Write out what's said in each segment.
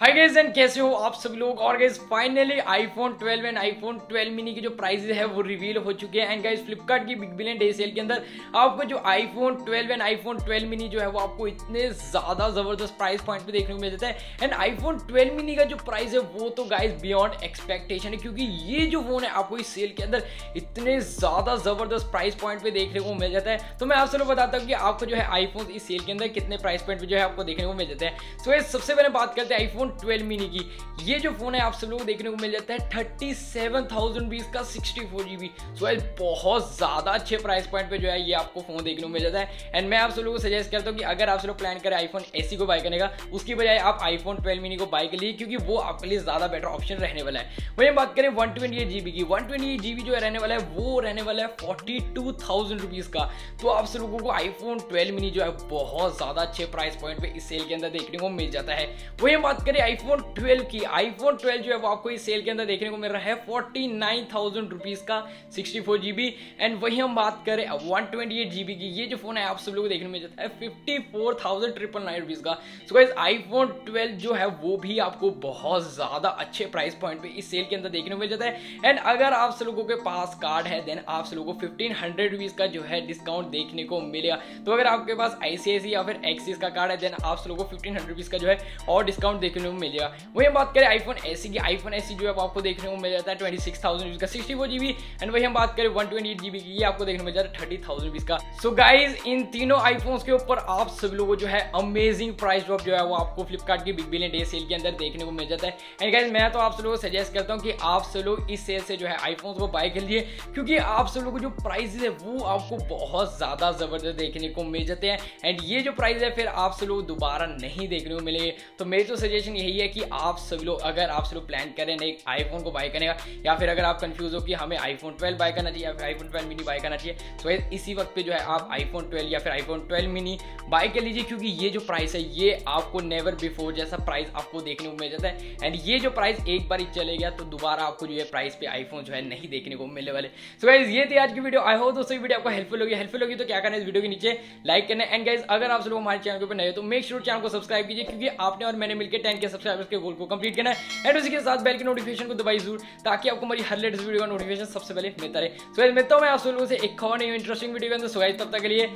Hi guys and कैसे हो आप सब लोग? और guys finally iPhone 12 and iPhone 12 mini के जो प्राइसेस है, वो रिवील हो चुके हैं। एंड गाइस फ्लिपकार्ट की बिग बिलियन डे सेल के अंदर आपको जो आईफोन 12 एंड आईफोन 12 मिनी जो है, वो आपको इतने ज़्यादा ज़बरदस्त प्राइस पॉइंट पे देखने को मिल जाता है। एंड आईफोन 12 मिनी का जो प्राइस है, वो तो गाइज़ बियॉन्ड एक्सपेक्टेशन है। क्योंकि ये जो फ़ोन है, आपको इस सेल के अंदर इतने ज़्यादा ज़बरदस्त प्राइस पॉइंट पे देखने को मिल जाता है। तो मैं आप सब लोग बताता हूँ कि आपको जो है आईफोन इस सेल के अंदर कितने प्राइस पॉइंट पे जो है आपको देखने को मिल जाते हैं। सो सबसे पहले बात करते हैं आईफोन ट्वेल्व मिनी की। ये जो फ़ोन है, आप सब लोग देखने को मिल जाता है थर्टी सेवन थाउज़ेंड बीस का सिक्सटी फोर जीबी सो बहुत ज़्यादा अच्छे प्राइस पॉइंट पे जो है ये आपको फ़ोन देखने को मिल जाता है। एंड मैं आप सब लोगों को सजेस्ट करता हूँ कि अगर आप सब लोग प्लान करें आईफोन एसी को बाय करने का, उसकी बजाय आप आईफोन ट्वेल्व मिनी को बाय कर लिए क्योंकि वो आपके लिए ज़्यादा बेटर ऑप्शन रहने वाला है। वही बात करें वन ट्वेंटी एट जीबी की। वन ट्वेंटी एट जीबी जो रहने वाला है, वो रहने वाला है फोर्टी टू थाउज़ेंड रुपीज़ का। तो आप सब लोगों को आईफोन ट्वेल्व मिनी जो है, बहुत ज़्यादा अच्छे प्राइस पॉइंट पे इस सेल के अंदर देखने को मिल जाता है। वही बात करें आईफोन ट्वेल्व की आईफोन ट्वेल्व जो है वो आपको इस सेल के अंदर देखने को मिल रहा है फोर्टी नाइन थाउज़ेंड रुपीज़ का सिक्सटी फोर जीबी एंड वही हम बात करें वन ट्वेंटी एट जीबी की, ये जो फ़ोन है आप सब लोग को देखने में जाता है fifty four thousand triple nine rupees का. सो गाइस आईफोन ट्वेल्व जो है वो भी आपको बहुत ज़्यादा अच्छे प्राइस पॉइंट पे इस सेल के अंदर देखने को मिल जाता है. एंड अगर आप सब लोगों के पास कार्ड है देन आप सब लोगों को फिफ्टीन हंड्रेड रुपीज़ का जो है डिस्काउंट देखने को मिलेगा. तो अगर आपके पास आईसीआईसी या फिर एक्सिस का कार्ड है देन आप सब लोगों को फिफ्टीन हंड्रेड रुपीज़ का जो है और डिस्काउंट देखने को मिलेगा वही हम बात करें आईफोन ऐसी की आईफोन ऐसी जो है आपको देखने को मिल जाता है ट्वेंटी सिक्स थाउज़ेंड रुपीज़ का सिक्सटी फोर जीबी एंड वही हम बात करें वन ट्वेंटी एट जीबी की आपको देखने को मिल जाता है थर्टी थाउज़ेंड रुपीज़ का। सो गाइज़ इन तीनों आईफोन्स के ऊपर आप सब लोगों जो है अमेजिंग प्राइस ड्रॉप जो है वो आपको फ्लिपकार्ट की बिग बिलियन डे सेल के अंदर देखने को मिल जाता है। एंड गाइज़ मैं तो आप सब लोगों को सजेस्ट करता हूँ कि आप सब लोग इस सेल से जो है आईफोन को बाय कर लिए, क्योंकि आप सब लोगों को जो प्राइस है वो आपको बहुत ज़्यादा ज़बरदस्त देखने को मिल जाते हैं। एंड ये जो प्राइस है, फिर आप सब लोग दोबारा नहीं देखने को मिलेंगे। तो मेरी तो सजेशन यही है कि आप सब लोग, अगर आप सब लोग प्लान करें एक आईफोन को बाय करेगा या फिर अगर आप कंफ्यूज हो कि हमें आईफोन 12 बाय करना चाहिए या फिर आईफोन 12 मिनी बाय करना चाहिए तो इसी वक्त पे जो है आप आईफोन 12 या फिर आईफोन 12 मिनी बाय कर लीजिए, क्योंकि ये जो प्राइस है, ये आपको नेवर बिफोर जैसा प्राइस आपको देखने को मिल जाता है। एंड ये जो प्राइस एक बार ही चले गया तो दोबारा आपको जो है प्राइस पे आईफोन जो है नहीं देखने को मिलने वाले। सो गाइज़ ये थी आज की वीडियो आई हो दोस्तों वीडियो आपको हेल्पफुल होगी। हेल्पफुल होगी तो क्या करना इस वीडियो के नीचे लाइक करना एंड गाइज़ अगर आप लोग हमारे चैनल के ऊपर नए तो मेक श्योर चैनल को सब्सक्राइब कीजिए, क्योंकि आपने और मैंने मिलकर टेन के सब्सक्राइबर्स के गोल को कंप्लीट करना है। एंड उसी के साथ बेल की नोटिफिकेशन को दबाई ज़रूर, ताकि आपको हमारी हर लेटेस्ट वीडियो का नोटिफिकेशन सबसे पहले मिलता रहे। सो मिलता हूँ मैं आप लोगों से एक और नहीं इंटरेस्टिंग वीडियो के अंदर। सो तब तक के लिए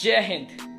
जय हिंद।